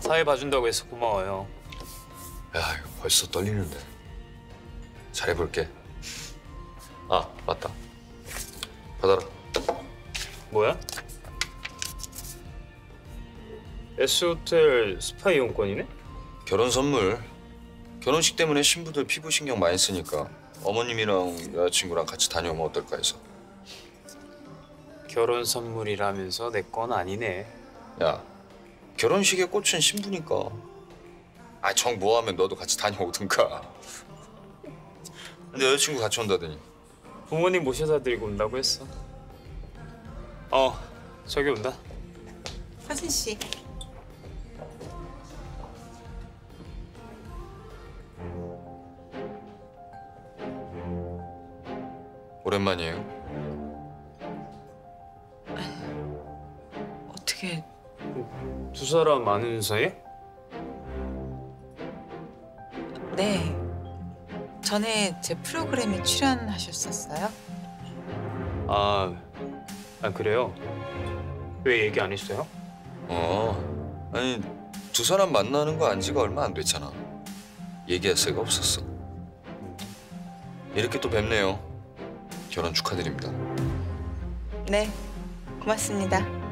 사회 봐준다고 해서 고마워요. 야 이거 벌써 떨리는데 잘해볼게 아 맞다 받아라 뭐야? S호텔 스파 이용권이네? 결혼 선물 결혼식 때문에 신부들 피부 신경 많이 쓰니까 어머님이랑 여자친구랑 같이 다녀오면 어떨까 해서 결혼 선물이라면서 내 건 아니네. 야 결혼식에 꽂힌 신부니까 아 정 뭐하면 너도 같이 다녀오든가 근데 여자친구 같이 온다더니 부모님 모셔다 드리고 온다고 했어. 어, 저기 온다. 서진 씨. 오랜만이에요 어떻게 두 사람 아는 사이? 네. 전에 제 프로그램에 출연하셨었어요? 아, 아 그래요? 왜 얘기 안 했어요? 어 아니 두 사람 만나는 거 안 지가 얼마 안 됐잖아 얘기할 새가 없었어 이렇게 또 뵙네요 결혼 축하드립니다 네. 고맙습니다.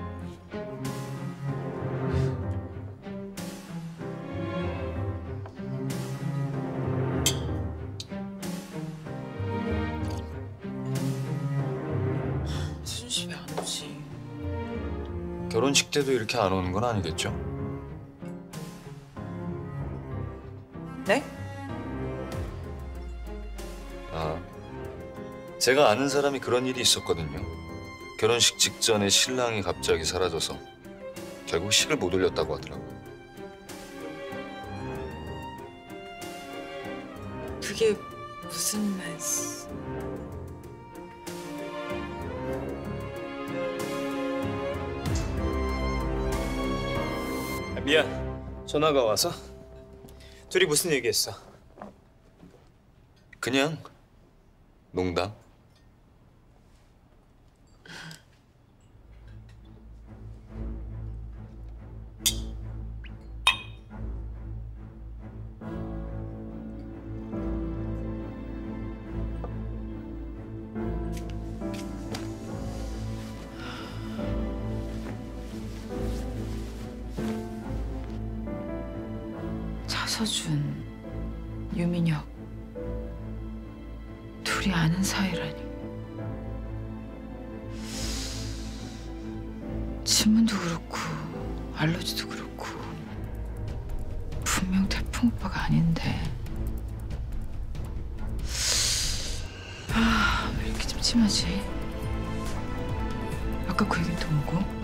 결혼식 때도 이렇게 안 오는 건 아니겠죠? 네? 아, 제가 아는 사람이 그런 일이 있었거든요. 결혼식 직전에 신랑이 갑자기 사라져서 결국 식을 못 올렸다고 하더라고요. 그게 무슨 말씀? 미안. 전화가 와서. 둘이 무슨 얘기했어? 그냥 농담. 서준, 유민혁 둘이 아는 사이라니. 지문도 그렇고 알러지도 그렇고 분명 태풍 오빠가 아닌데. 아, 왜 이렇게 찜찜하지? 아까 그 얘기는 또 뭐고?